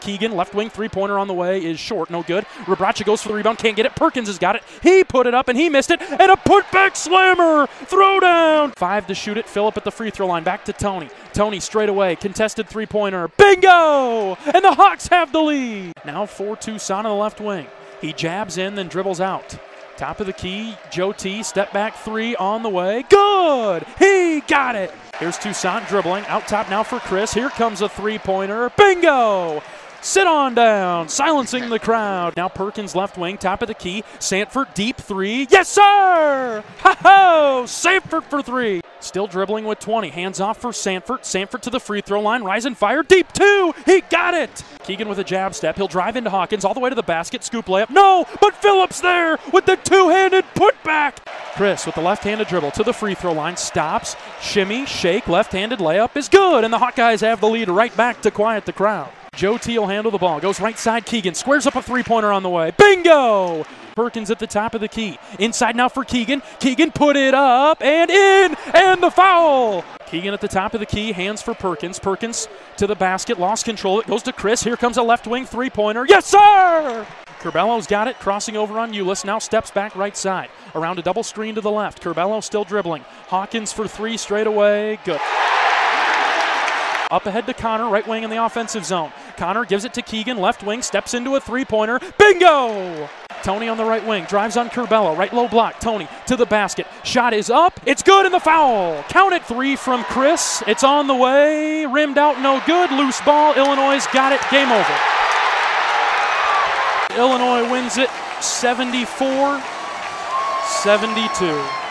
Keegan, left wing three pointer on the way, is short, no good. Rebraca goes for the rebound, can't get it. Perkins has got it. He put it up and he missed it. And a putback slammer, throw down. Five to shoot it. Filip at the free throw line, back to Tony. Tony straight away, contested three pointer. Bingo! And the Hawks have the lead. Now 4 2 Son on the left wing. He jabs in, then dribbles out. Top of the key, Joe T, step back three on the way. Good! He got it! Here's Toussaint dribbling. Out top now for Kris. Here comes a three pointer. Bingo! Sit on down, silencing the crowd. Now Perkins left wing, top of the key. Sandfort deep three. Yes, sir! Ha ho! Sandfort for three. Still dribbling with 20. Hands off for Sandfort. Sandfort to the free throw line. Rise and fire. Deep two. He got it. Keegan with a jab step. He'll drive into Hawkins all the way to the basket. Scoop layup. No, but Phillips there with the two handed putback. Kris with the left handed dribble to the free throw line. Stops. Shimmy, shake. Left handed layup is good. And the Hawkeyes have the lead right back to quiet the crowd. Joe T will handle the ball. Goes right side. Keegan squares up a three pointer on the way. Bingo! Perkins at the top of the key. Inside now for Keegan. Keegan put it up and in, and the foul. Keegan at the top of the key, hands for Perkins. Perkins to the basket, lost control. It goes to Kris. Here comes a left wing three pointer. Yes, sir! Curbelo's got it, crossing over on Ulis. Now steps back right side. Around a double screen to the left. Curbelo still dribbling. Hawkins for three straight away. Good. Up ahead to Connor, right wing in the offensive zone. Connor gives it to Keegan, left wing, steps into a three pointer. Bingo! Tony on the right wing, drives on Curbelo, right low block. Tony to the basket. Shot is up. It's good in the foul. Count it three from Kris. It's on the way. Rimmed out, no good. Loose ball. Illinois got it. Game over. Illinois wins it 74 72.